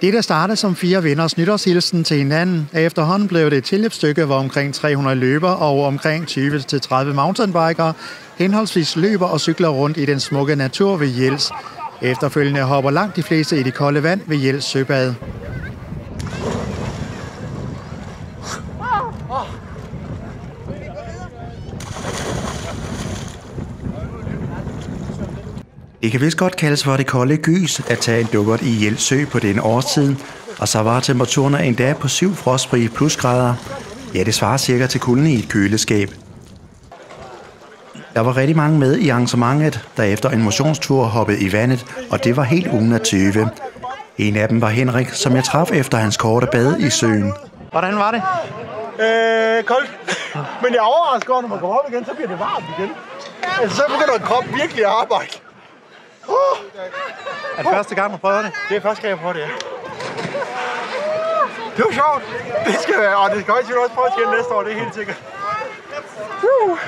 Det, der startede som fire venners nytårshilsen til hinanden, er efterhånden blevet et tilløbsstykke, hvor omkring 300 løber og omkring 20-30 mountainbikere henholdsvis løber og cykler rundt i den smukke natur ved Jels. Efterfølgende hopper langt de fleste i det kolde vand ved Jels Søbad. Ah, ah. Det kan vist godt kaldes for det kolde gys at tage en dukkert i Jelsø på den årstid, og så var temperaturen endda på 7 frostfrie plusgrader. Ja, det svarer cirka til kulden i et køleskab. Der var rigtig mange med i arrangementet, der efter en motionstur hoppede i vandet, og det var helt uden at tøve. En af dem var Henrik, som jeg traf efter hans korte bad i søen. Hvordan var det? Øh, koldt. Men jeg overrasker over, når man kommer op igen, så bliver det varmt igen. Altså, så begynder kroppen virkelig at arbejde. Uh. Er det første gang, du prøver det? Det er første gang, jeg prøver det, ja. Det var sjovt. Det skal være, og det skal også prøve igen næste år, det er helt sikkert. Uh.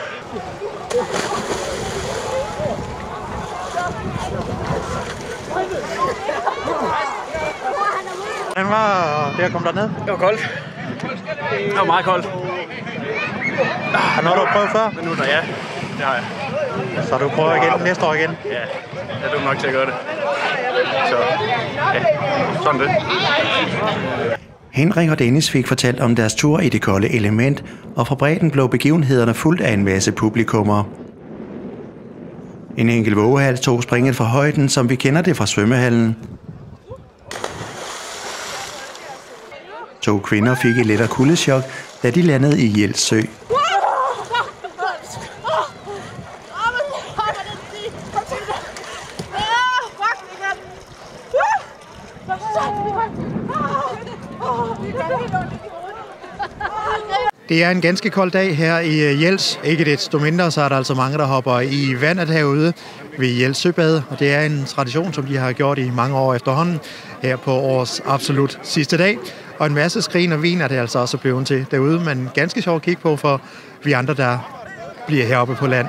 Hvordan var det at komme derned? Det var koldt. Det var meget koldt. Har noget, du har prøvet før? Men nu der ja, det har jeg. Så du prøver igen næste år igen? Ja, jeg er nok til at gøre det. Så ja, sådan det. Henrik og Dennis fik fortalt om deres tur i det kolde element, og fra bredden blev begivenhederne fuldt af en masse publikummer. En enkelt vågehal tog springet fra højden, som vi kender det fra svømmehallen. To kvinder fik et let kuldechok, da de landede i Jelsø. Det er en ganske kold dag her i øh, Jels. Ikke desto mindre, så er der altså mange, der hopper i vandet herude ved Jels Søbad. Og det er en tradition, som de har gjort i mange år efterhånden her på årets absolut sidste dag. Og en masse skrin og vin er det altså også blevet til derude, men ganske sjov at kigge på for vi andre, der bliver heroppe på land.